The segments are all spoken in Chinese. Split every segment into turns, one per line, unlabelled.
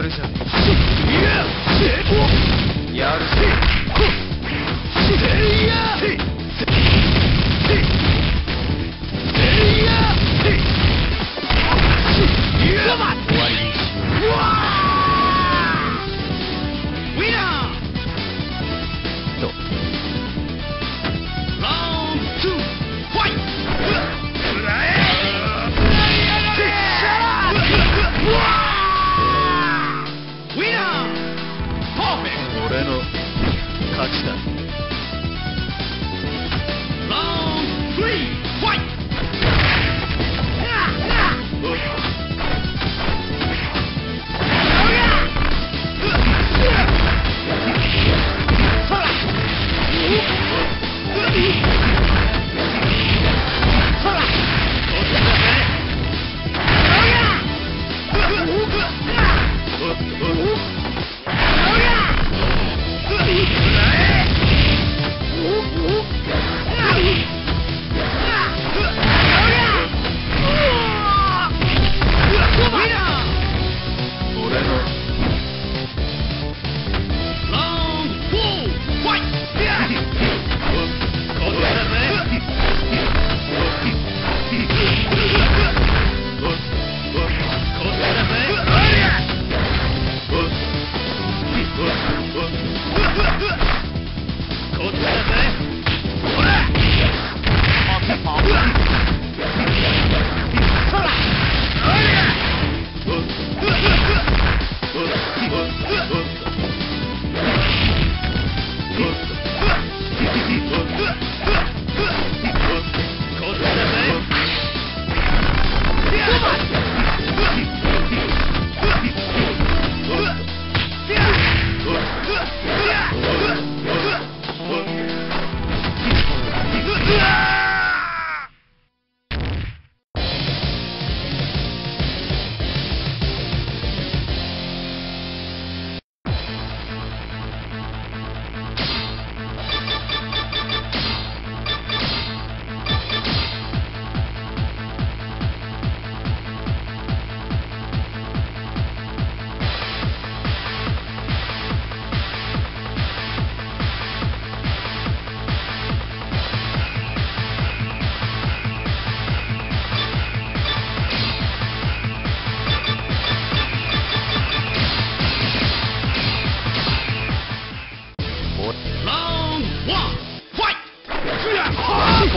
やるじゃん。やるじゃん。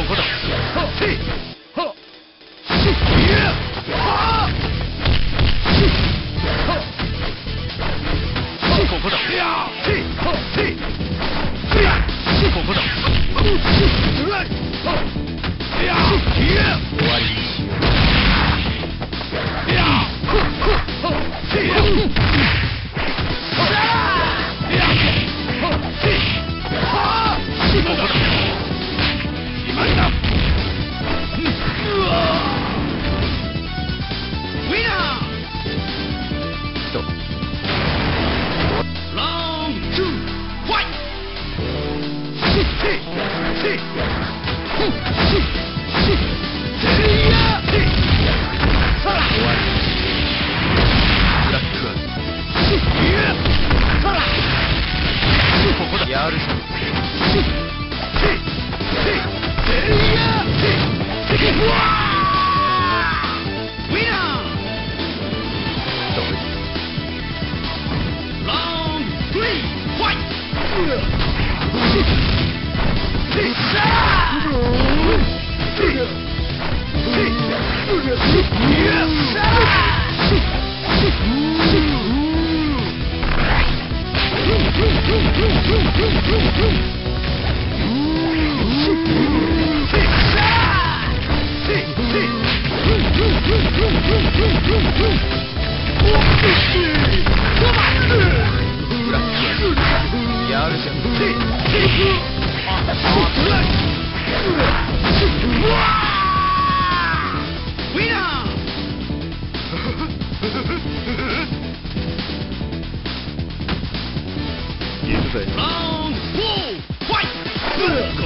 我
等放 Ugh.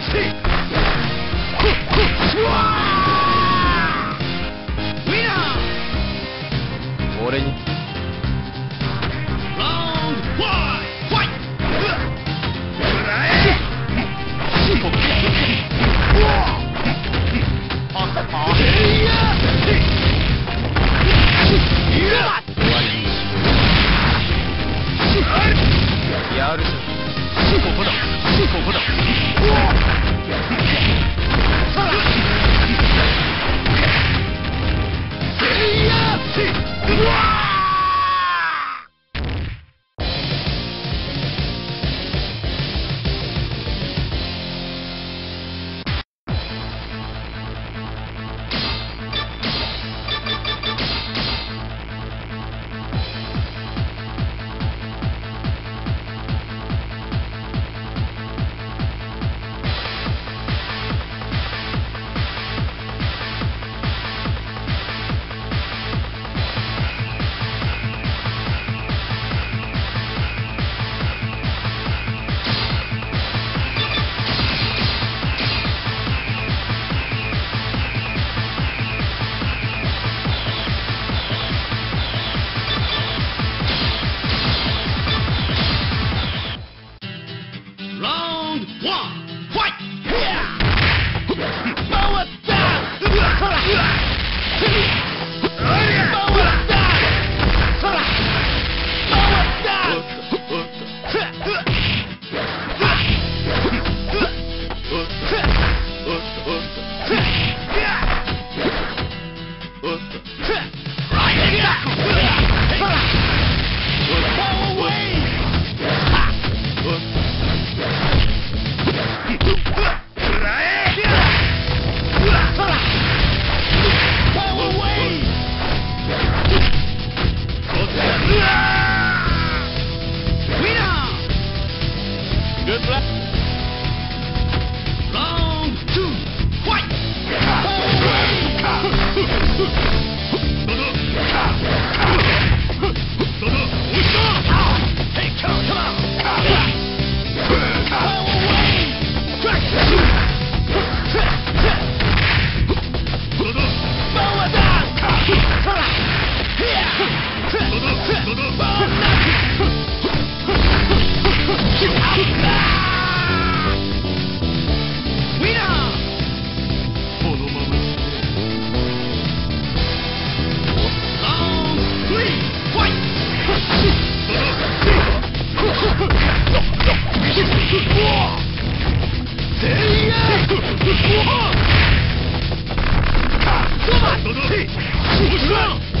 气嘿嘿
哇！ドドド